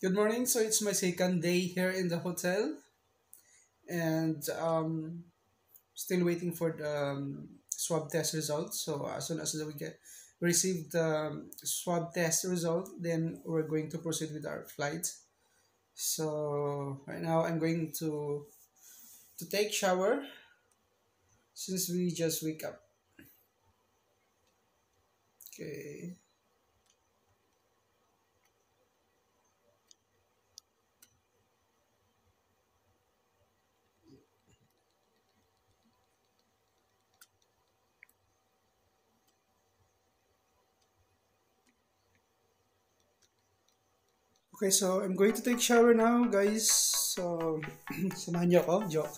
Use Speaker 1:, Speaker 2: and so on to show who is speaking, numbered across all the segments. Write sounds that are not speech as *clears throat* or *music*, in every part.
Speaker 1: Good morning. So it's my second day here in the hotel, and um, still waiting for the um, swab test results. So as soon as we get receive the um, swab test result, then we're going to proceed with our flight. So right now I'm going to to take shower since we just wake up. Okay. Okay, so I'm going to take shower now, guys. So, *clears throat* samahan niyo ako. Joke.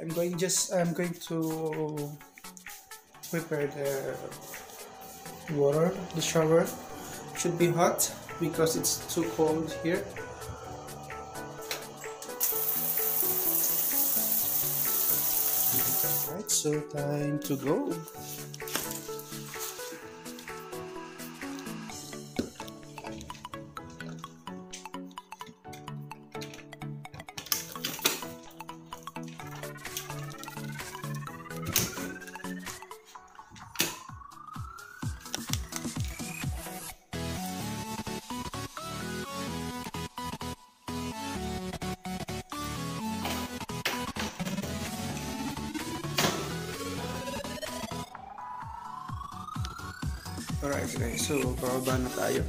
Speaker 1: I'm going just, I'm going to prepare the water. The shower should be hot because it's too cold here. Alright, so time to go. Alright guys, so bababa na tayo.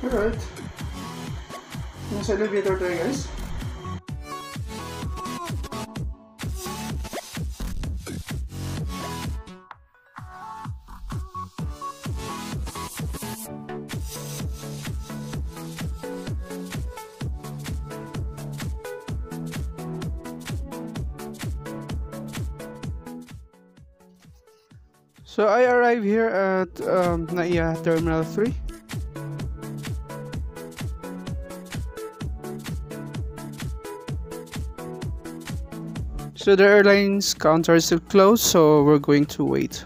Speaker 1: Alright. Nasa elevator tayo guys. So I arrive here at um, Terminal 3. So the airline's counter is still closed, so we're going to wait.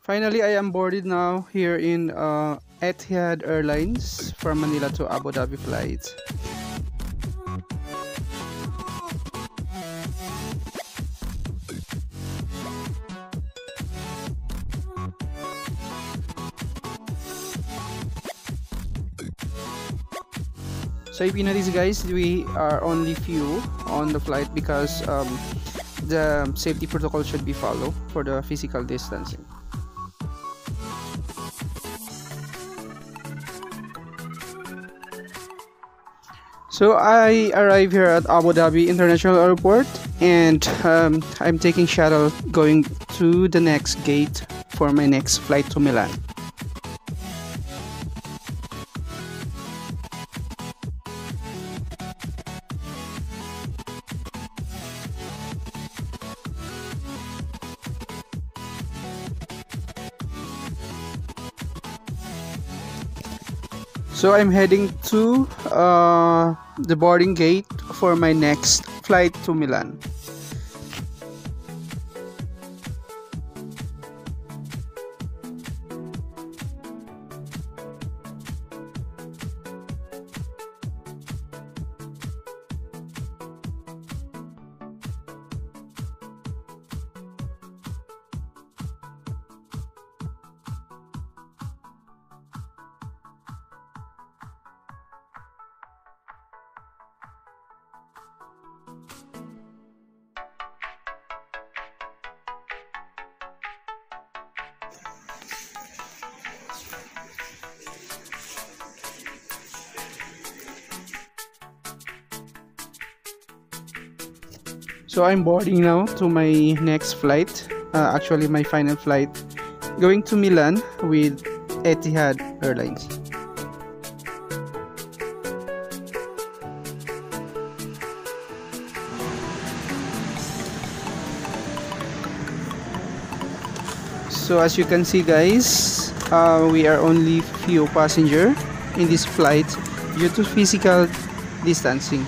Speaker 1: Finally, I am boarded now here in uh, Etihad Airlines from Manila to Abu Dhabi flight. So if you notice guys, we are only few on the flight because um, the safety protocol should be followed for the physical distancing. So I arrive here at Abu Dhabi International Airport and um, I'm taking shuttle going to the next gate for my next flight to Milan. So I'm heading to uh, the boarding gate for my next flight to Milan. So I'm boarding now to my next flight, uh, actually my final flight, going to Milan with Etihad Airlines. So as you can see guys, uh, we are only few passenger in this flight due to physical distancing.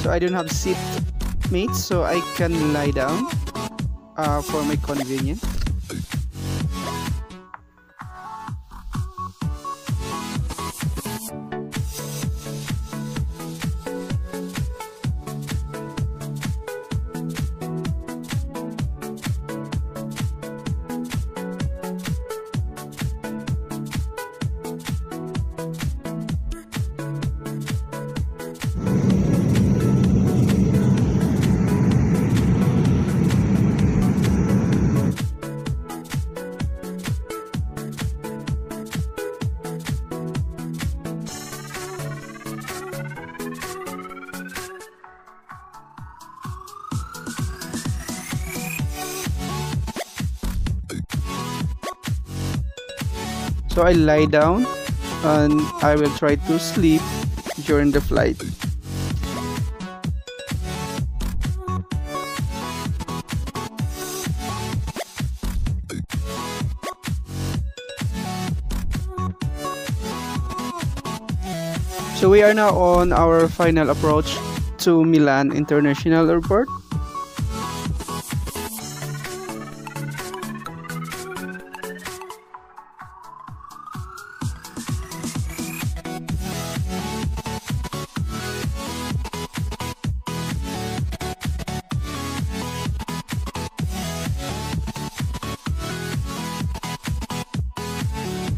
Speaker 1: So I don't have seat mates so I can lie down uh, for my convenience so I lie down and I will try to sleep during the flight So we are now on our final approach to Milan International Airport.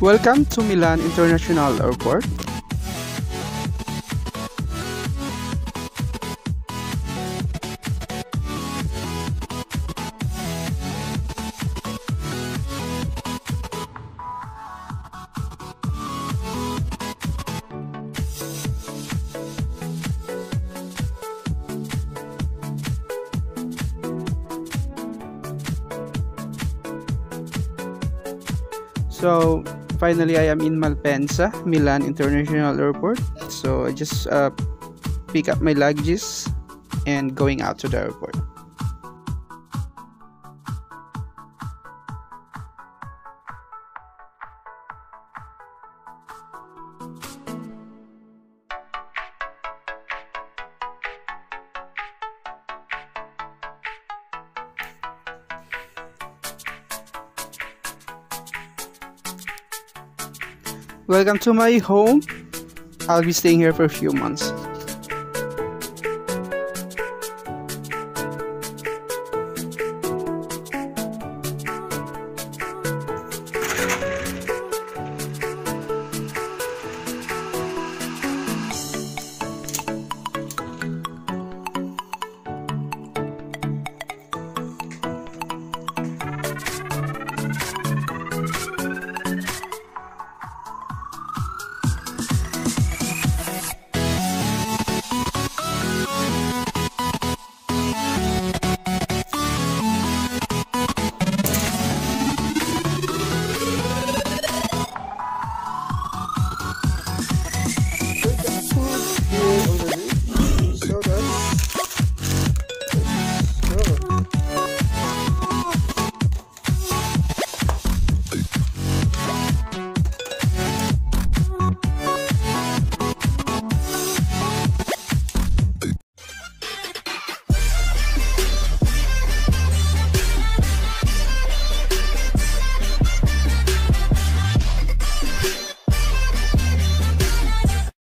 Speaker 1: Welcome to Milan International Airport. So finally I am in Malpensa, Milan International Airport. So I just uh, pick up my luggages and going out to the airport. Welcome to my home. I'll be staying here for a few months.